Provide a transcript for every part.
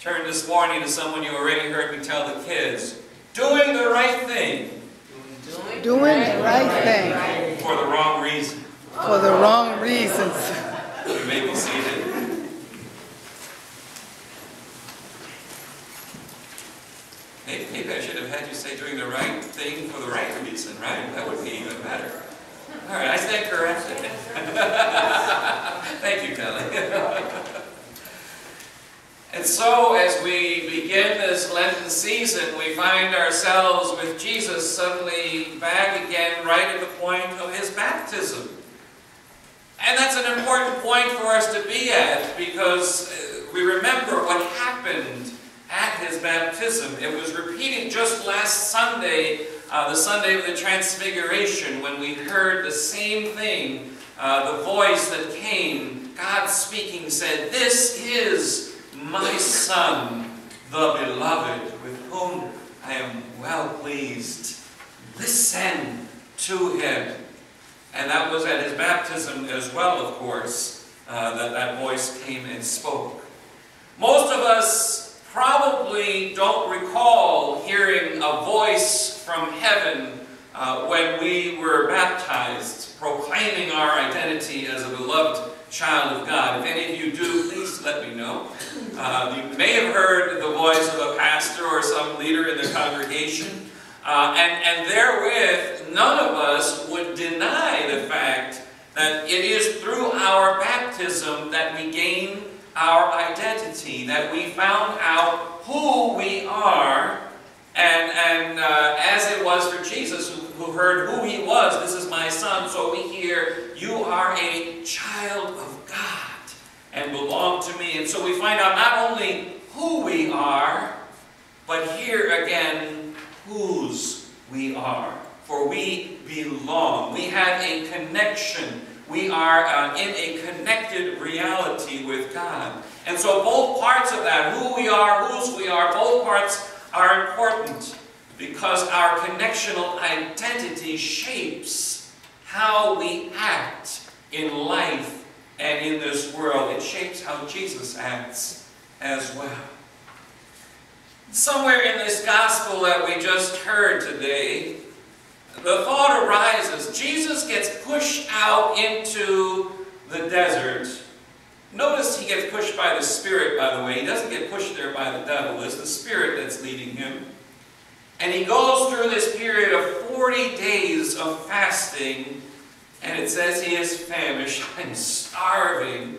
turn this morning to someone you already heard me tell the kids. Doing the right thing. Doing the right thing. For the wrong reason. For the wrong reasons. You may be seated. Maybe, maybe I should have had you say doing the right thing for the right reason, right? That would be even better. All right, I stand corrected. and so, as we begin this Lenten season, we find ourselves with Jesus suddenly back again right at the point of his baptism. And that's an important point for us to be at because uh, we remember what happened at his baptism. It was repeated just last Sunday, uh, the Sunday of the Transfiguration, when we heard the same thing. Uh, the voice that came, God speaking, said, This is my Son, the Beloved, with whom I am well pleased. Listen to him. And that was at his baptism as well, of course, uh, that that voice came and spoke. Most of us probably don't recall hearing a voice from heaven uh, when we were baptized, proclaiming our identity as a beloved child of God. If any of you do, let me know. Uh, you may have heard the voice of a pastor or some leader in the congregation. Uh, and, and therewith, none of us would deny the fact that it is through our baptism that we gain our identity, that we found out who we are, and, and uh, as it was for Jesus, who, who heard who he was, this is my son, so we hear, you are a child of God and belong to me. And so we find out not only who we are, but here again, whose we are. For we belong. We have a connection. We are uh, in a connected reality with God. And so both parts of that, who we are, whose we are, both parts are important because our connectional identity shapes how we act in life and in this world. It shapes how Jesus acts as well. Somewhere in this gospel that we just heard today, the thought arises, Jesus gets pushed out into the desert. Notice he gets pushed by the Spirit, by the way. He doesn't get pushed there by the devil. It's the Spirit that's leading him. And he goes through this period of 40 days of fasting, and it says he is famished. I'm starving.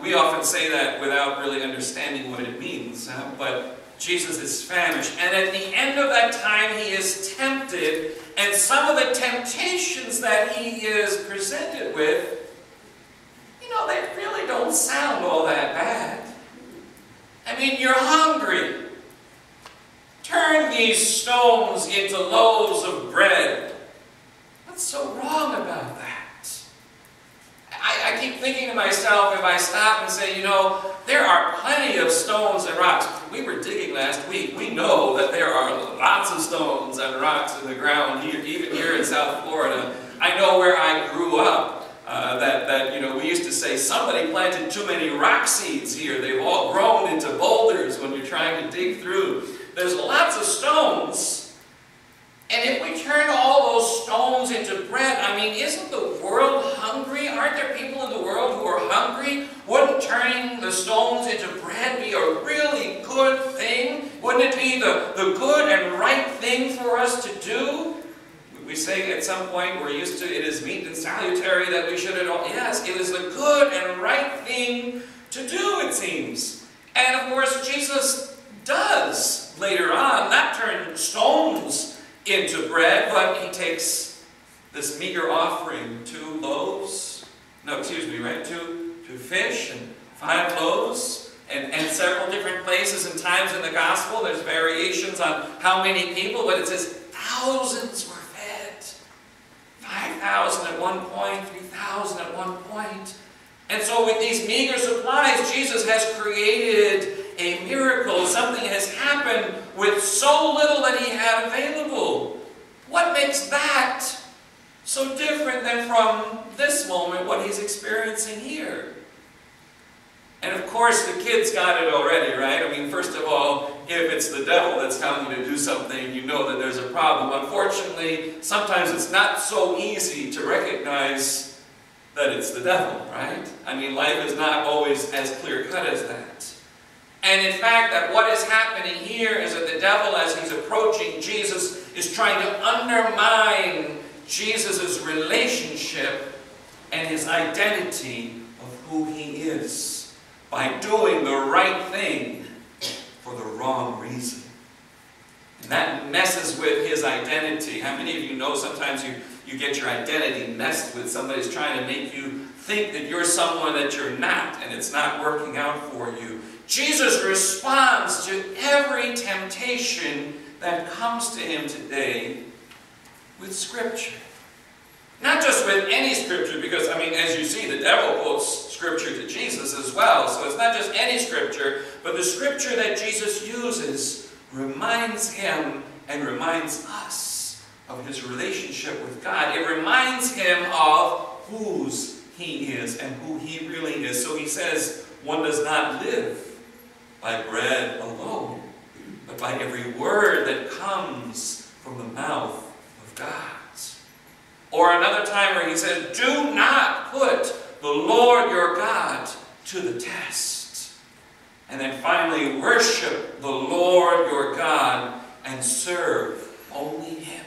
We often say that without really understanding what it means, huh? but Jesus is famished. And at the end of that time, he is tempted, and some of the temptations that he is presented with, you know, they really don't sound all that bad. I mean, you're hungry. Turn these stones into loaves of bread. What's so wrong about that? I, I, keep thinking to myself, if I stop and say, you know, there are plenty of stones and rocks. We were digging last week. We know that there are lots of stones and rocks in the ground, here, even here in South Florida. I know where I grew up. Uh, that, that, you know, we used to say, somebody planted too many rock seeds here. They've all grown into boulders when you're trying to dig through. There's lots of stones. And if we turn all stones into bread, I mean, isn't the world hungry? Aren't there people in the world who are hungry? Wouldn't turning the stones into bread be a really good thing? Wouldn't it be the, the good and right thing for us to do? We say at some point, we're used to it is meet and salutary that we should at all. Yes, it is the good and right thing to do, it seems. And of course, Jesus does later on not turn stones into bread, but he takes this meager offering, two loaves, no, excuse me, right, two, two fish and five loaves, and, and several different places and times in the gospel. There's variations on how many people, but it says thousands were fed. 5,000 at one point, 3,000 at one point. And so with these meager supplies, Jesus has created a miracle. Something has happened with so little that he had available. What makes that so different than from this moment, what he's experiencing here? And of course, the kids got it already, right? I mean, first of all, if it's the devil that's telling you to do something, you know that there's a problem. Unfortunately, sometimes it's not so easy to recognize that it's the devil, right? I mean, life is not always as clear cut as that. And in fact, that what is happening here is that the devil, as he's approaching Jesus, is trying to undermine Jesus' relationship and his identity of who he is by doing the right thing for the wrong reason. And that messes with his identity. How many of you know sometimes you, you get your identity messed with? Somebody's trying to make you think that you're someone that you're not, and it's not working out for you. Jesus responds to every temptation that comes to him today with Scripture. Not just with any Scripture, because, I mean, as you see, the devil quotes Scripture to Jesus as well. So it's not just any Scripture, but the Scripture that Jesus uses reminds him and reminds us of his relationship with God. It reminds him of whose he is and who he really is. So he says, one does not live by bread alone, but by every word that comes from the mouth of God. Or another time where he says, Do not put the Lord your God to the test. And then finally, worship the Lord your God and serve only Him.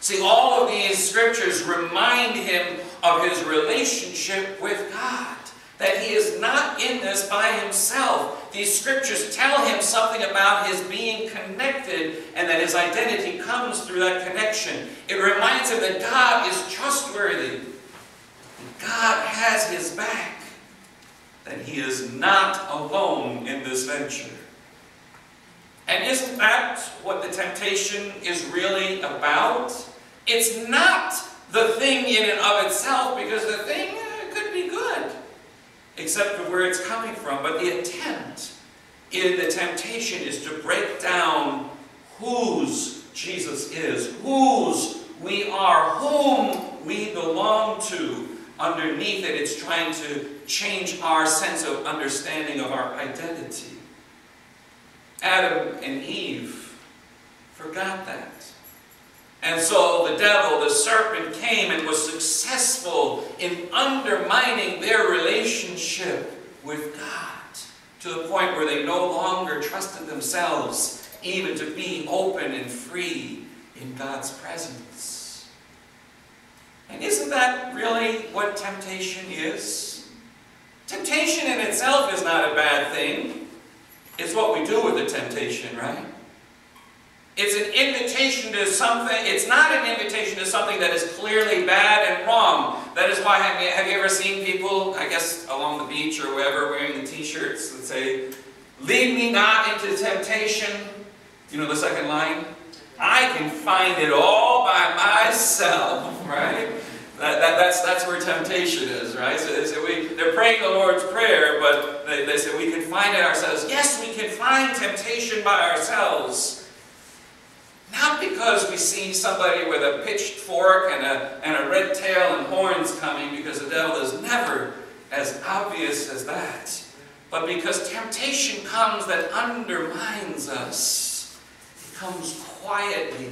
See, all of these scriptures remind him of his relationship with God that he is not in this by himself. These scriptures tell him something about his being connected and that his identity comes through that connection. It reminds him that God is trustworthy. God has his back. That he is not alone in this venture. And isn't that what the temptation is really about? It's not the thing in and of itself because the thing uh, could be good except for where it's coming from. But the intent in the temptation is to break down whose Jesus is, whose we are, whom we belong to. Underneath it, it's trying to change our sense of understanding of our identity. Adam and Eve forgot that. And so the devil, the serpent, came and was successful in undermining their relationship with God to the point where they no longer trusted themselves even to be open and free in God's presence. And isn't that really what temptation is? Temptation in itself is not a bad thing. It's what we do with the temptation, right? It's an invitation to something, it's not an invitation to something that is clearly bad and wrong. That is why, have you, have you ever seen people, I guess along the beach or wherever, wearing the t-shirts that say, Lead me not into temptation. You know the second line? I can find it all by myself, right? That, that, that's, that's where temptation is, right? So, so we, they're praying the Lord's Prayer, but they, they say we can find it ourselves. Yes, we can find temptation by ourselves. Because we see somebody with a pitched fork and a, and a red tail and horns coming, because the devil is never as obvious as that. But because temptation comes that undermines us, it comes quietly,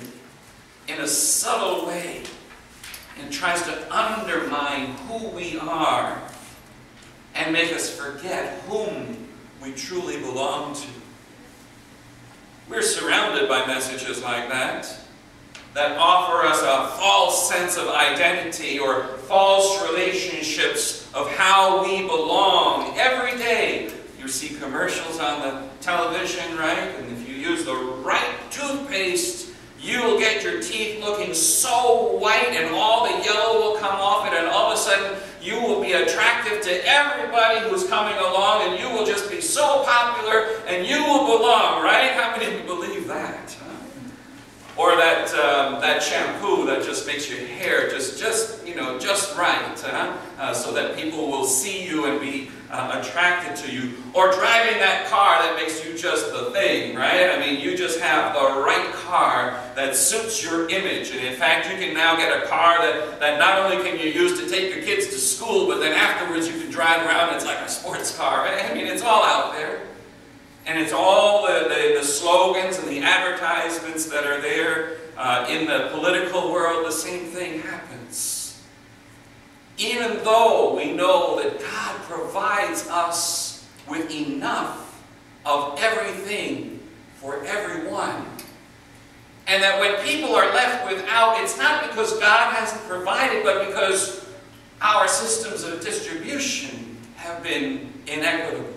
in a subtle way, and tries to undermine who we are and make us forget whom we truly belong to. We're surrounded by messages like that that offer us a false sense of identity or false relationships of how we belong. Every day you see commercials on the television, right? And if you use the right toothpaste, you will get your teeth looking so white and all the yellow will come off it and all of a sudden you will be attractive to everybody who's coming along and you will just be so popular and you will belong, right? How many of you believe that? Or that, um, that shampoo that just makes your hair just, just you know, just right, huh? uh, so that people will see you and be uh, attracted to you. Or driving that car that makes you just the thing, right? I mean, you just have the right car that suits your image. And in fact, you can now get a car that, that not only can you use to take your kids to school, but then afterwards you can drive around it's like a sports car. Right? I mean, it's all out there. And it's all slogans and the advertisements that are there uh, in the political world. The same thing happens. Even though we know that God provides us with enough of everything for everyone. And that when people are left without, it's not because God hasn't provided, but because our systems of distribution have been inequitable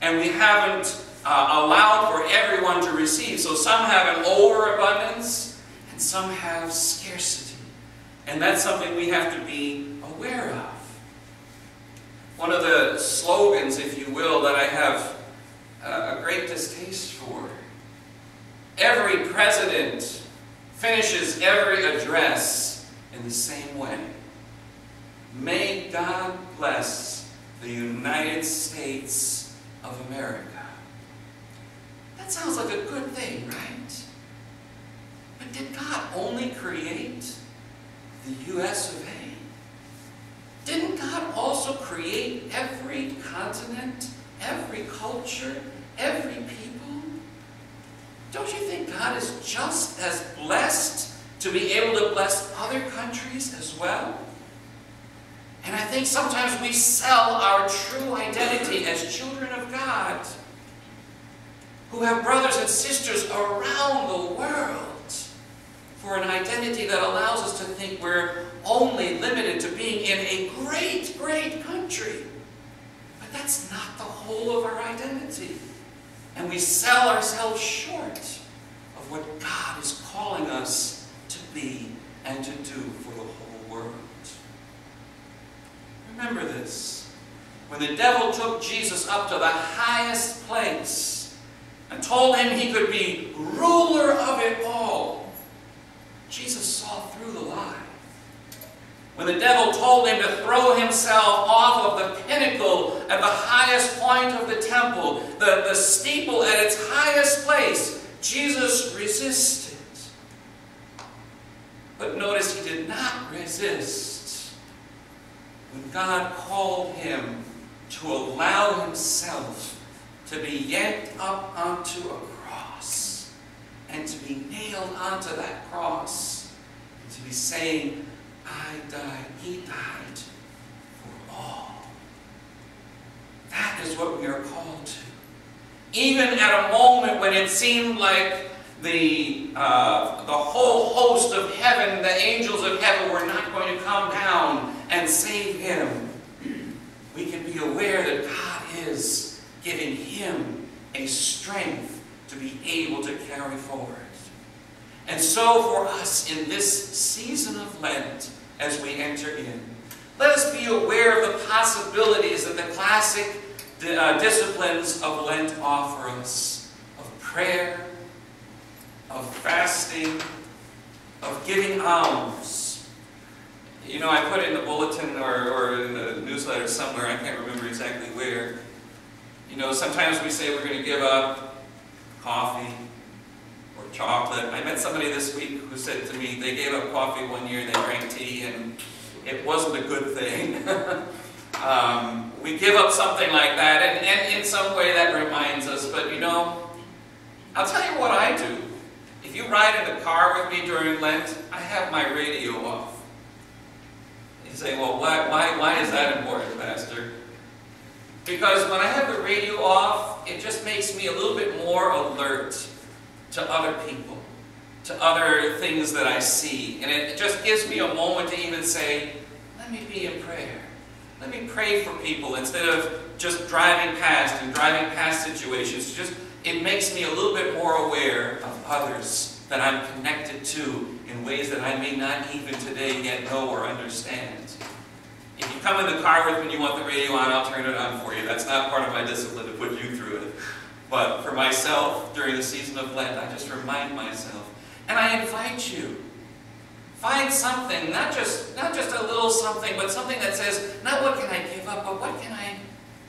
and we haven't uh, allowed for everyone to receive. So some have an overabundance, and some have scarcity. And that's something we have to be aware of. One of the slogans, if you will, that I have uh, a great distaste for. Every president finishes every address in the same way. May God bless the United States of America. That sounds like a good thing, right? But did God only create the US of A? Didn't God also create every continent, every culture, every people? Don't you think God is just as blessed to be able to bless other countries as well? And I think sometimes we sell our true identity as children of God who have brothers and sisters around the world for an identity that allows us to think we're only limited to being in a great, great country. But that's not the whole of our identity. And we sell ourselves short of what God is calling us to be and to do for the whole world. Remember this. When the devil took Jesus up to the highest place and told him he could be ruler of it all, Jesus saw through the lie. When the devil told him to throw himself off of the pinnacle at the highest point of the temple, the, the steeple at its highest place, Jesus resisted. But notice he did not resist when God called him to allow himself to be yanked up onto a cross and to be nailed onto that cross and to be saying, I died, he died for all. That is what we are called to. Even at a moment when it seemed like the, uh, the whole host of heaven, the angels of heaven were not going to come down and save him, we can be aware that God is giving him a strength to be able to carry forward. And so for us in this season of Lent, as we enter in, let us be aware of the possibilities that the classic uh, disciplines of Lent offer us of prayer, of fasting, of giving alms. You know, I put in the bulletin or, or in the newsletter somewhere, I can't remember exactly where. You know, sometimes we say we're going to give up coffee or chocolate. I met somebody this week who said to me they gave up coffee one year, they drank tea, and it wasn't a good thing. um, we give up something like that, and, and in some way that reminds us, but you know, I'll tell you what I do. If you ride in the car with me during Lent, I have my radio off. You say, well, why, why, why is that important, Pastor? Because when I have the radio off, it just makes me a little bit more alert to other people, to other things that I see. And it just gives me a moment to even say, let me be in prayer. Let me pray for people instead of just driving past and driving past situations. Just it makes me a little bit more aware of others that I'm connected to in ways that I may not even today yet know or understand. Come in the car with me and you want the radio on, I'll turn it on for you. That's not part of my discipline to put you through it. But for myself, during the season of Lent, I just remind myself. And I invite you, find something, not just, not just a little something, but something that says, not what can I give up, but what can I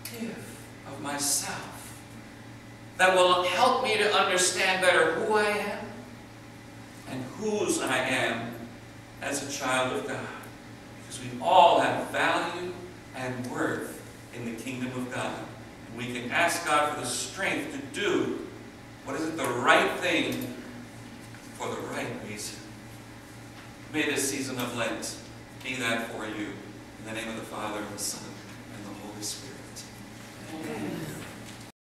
give of myself that will help me to understand better who I am and whose I am as a child of God. Because we all have value and worth in the kingdom of God. And we can ask God for the strength to do what is it, the right thing for the right reason. May this season of Lent be that for you. In the name of the Father, and the Son, and the Holy Spirit. Amen.